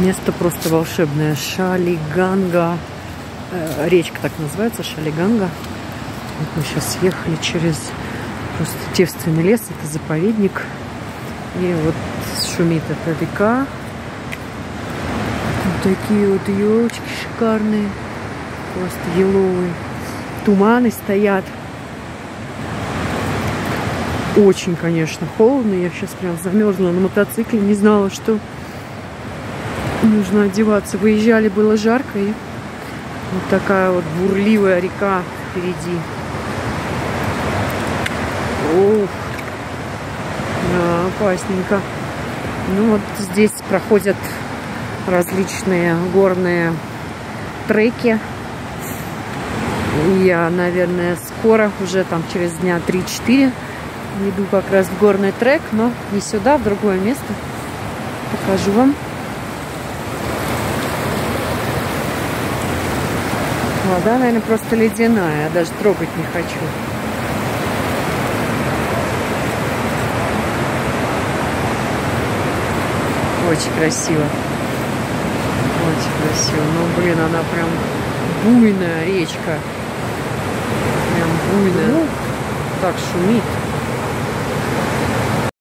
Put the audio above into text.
Место просто волшебное. Шалиганга. Э, речка так называется, Шалиганга. Вот мы сейчас ехали через просто девственный лес. Это заповедник. И вот шумит эта река. Вот такие вот елочки шикарные. Просто еловые. Туманы стоят. Очень, конечно, холодно. Я сейчас прям замерзла на мотоцикле. Не знала, что нужно одеваться. Выезжали, было жарко. И вот такая вот бурливая река впереди. Ух. Да, опасненько. Ну вот здесь проходят различные горные треки. Я, наверное, скоро, уже там через дня 3-4, иду как раз в горный трек, но не сюда, в другое место. Покажу вам. Вода, наверное, просто ледяная. Я даже трогать не хочу. Очень красиво. Очень красиво. Ну, блин, она прям буйная речка. Прям буйная. Ну, так шумит.